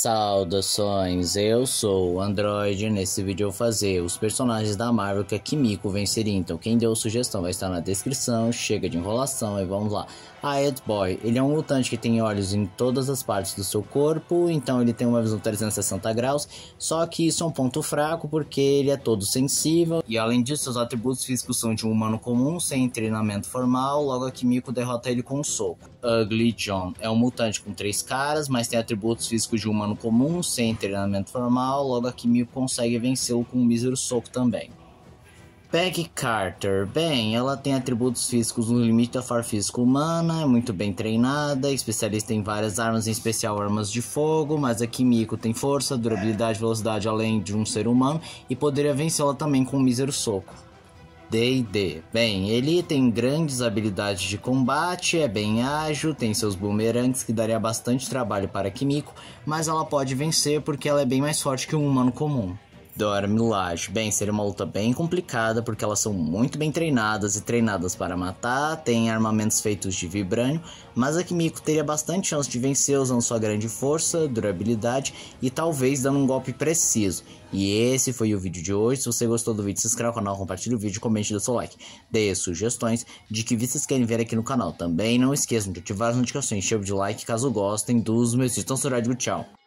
Saudações, eu sou o Android. Nesse vídeo eu vou fazer os personagens da Marvel que a Kimiko venceria. Então, quem deu sugestão vai estar na descrição. Chega de enrolação e vamos lá. A Ed Boy, ele é um mutante que tem olhos em todas as partes do seu corpo, então ele tem uma visão 360 graus. Só que isso é um ponto fraco porque ele é todo sensível e além disso, seus atributos físicos são de um humano comum sem treinamento formal. Logo, a Kimiko derrota ele com um soco. Ugly John é um mutante com três caras, mas tem atributos físicos de um humano comum, sem treinamento formal, logo a Kimiko consegue vencê-lo com um mísero soco também. Peggy Carter, bem, ela tem atributos físicos no limite da força física humana, é muito bem treinada, especialista em várias armas, em especial armas de fogo, mas a Kimiko tem força, durabilidade velocidade além de um ser humano e poderia vencê-la também com um mísero soco. D&D. Bem, ele tem grandes habilidades de combate, é bem ágil, tem seus boomerangs que daria bastante trabalho para Kimiko, mas ela pode vencer porque ela é bem mais forte que um humano comum. Dora Milaje. Bem, seria uma luta bem complicada porque elas são muito bem treinadas e treinadas para matar, têm armamentos feitos de vibrânio, mas a Kimiko teria bastante chance de vencer usando sua grande força, durabilidade e talvez dando um golpe preciso. E esse foi o vídeo de hoje. Se você gostou do vídeo, se inscreva no canal, compartilhe o vídeo, comente e dê seu like. Dê sugestões de que vocês querem ver aqui no canal. Também não esqueçam de ativar as notificações, chave de like caso gostem dos meus vídeos. Então, tchau.